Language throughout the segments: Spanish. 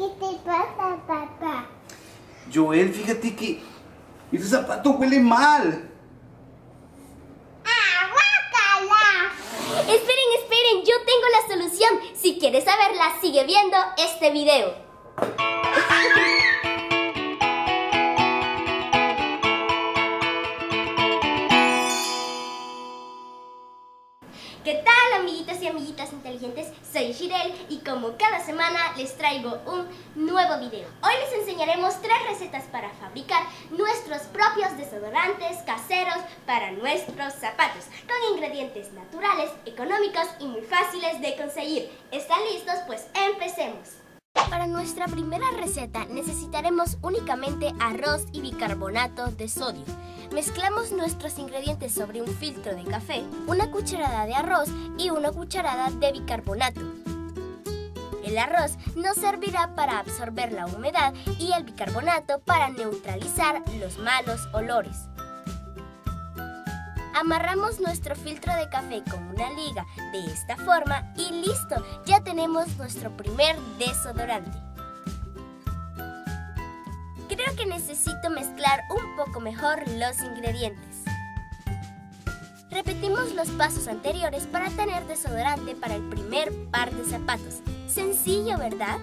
¿Qué te pasa, papá? Joel, fíjate que ese zapato huele mal. ¡Ah, Esperen, esperen, yo tengo la solución. Si quieres saberla, sigue viendo este video. amiguitas inteligentes? Soy Shirel y como cada semana les traigo un nuevo video. Hoy les enseñaremos tres recetas para fabricar nuestros propios desodorantes caseros para nuestros zapatos con ingredientes naturales, económicos y muy fáciles de conseguir. ¿Están listos? Pues nuestra primera receta necesitaremos únicamente arroz y bicarbonato de sodio. Mezclamos nuestros ingredientes sobre un filtro de café, una cucharada de arroz y una cucharada de bicarbonato. El arroz nos servirá para absorber la humedad y el bicarbonato para neutralizar los malos olores. Amarramos nuestro filtro de café con una liga de esta forma y listo, ya tenemos nuestro primer desodorante. Creo que necesito mezclar un poco mejor los ingredientes. Repetimos los pasos anteriores para tener desodorante para el primer par de zapatos. Sencillo, ¿verdad?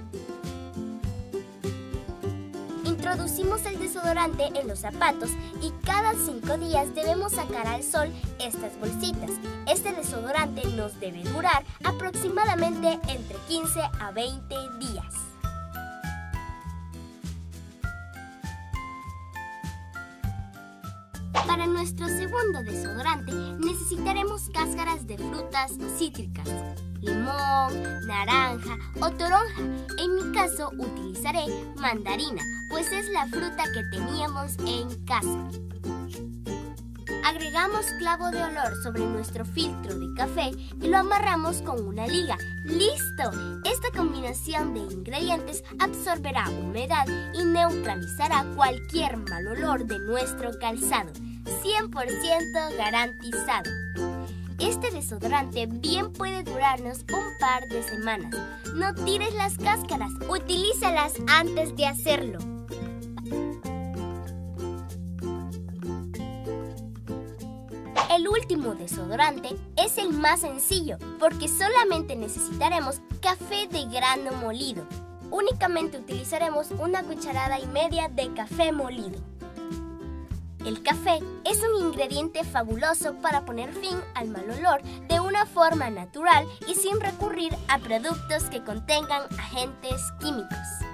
Introducimos el desodorante en los zapatos y cada 5 días debemos sacar al sol estas bolsitas. Este desodorante nos debe durar aproximadamente entre 15 a 20 días. Para nuestro segundo desodorante necesitaremos cáscaras de frutas cítricas, limón, naranja o toronja. En mi caso utilizaré mandarina, pues es la fruta que teníamos en casa. Agregamos clavo de olor sobre nuestro filtro de café y lo amarramos con una liga. ¡Listo! Esta combinación de ingredientes absorberá humedad y neutralizará cualquier mal olor de nuestro calzado. 100% garantizado. Este desodorante bien puede durarnos un par de semanas. No tires las cáscaras, utilízalas antes de hacerlo. El último desodorante es el más sencillo porque solamente necesitaremos café de grano molido. Únicamente utilizaremos una cucharada y media de café molido. El café es un ingrediente fabuloso para poner fin al mal olor de una forma natural y sin recurrir a productos que contengan agentes químicos.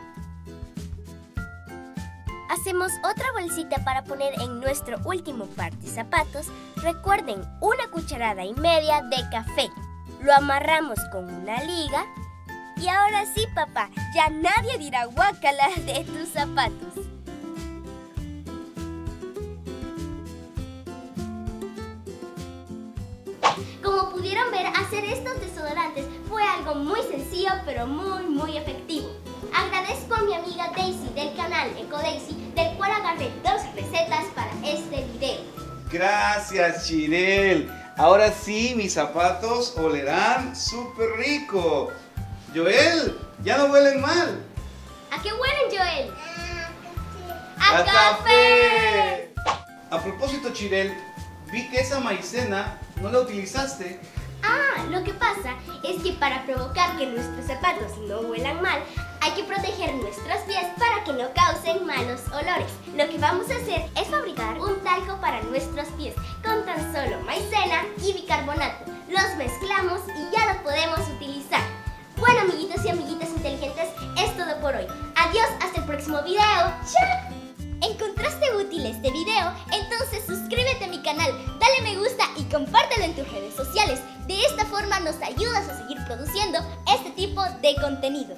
Hacemos otra bolsita para poner en nuestro último par de zapatos. Recuerden, una cucharada y media de café. Lo amarramos con una liga. Y ahora sí, papá, ya nadie dirá guácala de tus zapatos. Como pudieron ver, hacer estos desodorantes fue algo muy sencillo pero muy muy efectivo. Agradezco a mi amiga Daisy del canal Eco Agarré dos recetas para este video. Gracias, Chirel. Ahora sí, mis zapatos olerán súper rico. Joel, ya no huelen mal. ¿A qué huelen, Joel? ¡Ah, ¡A café! A propósito, Chirel, vi que esa maicena no la utilizaste. Ah, lo que pasa es que para provocar que nuestros zapatos no huelan mal, hay que proteger nuestros pies para que no causen malos olores. Lo que vamos a hacer es fabricar un talco para nuestros pies con tan solo maicena y bicarbonato. Los mezclamos y ya los podemos utilizar. Bueno, amiguitos y amiguitas inteligentes, es todo por hoy. Adiós, hasta el próximo video. ¡Chao! ¿Encontraste útil este video? Entonces suscríbete a mi canal, dale me gusta y compártelo en tus redes sociales. De esta forma nos ayudas a seguir produciendo este tipo de contenido.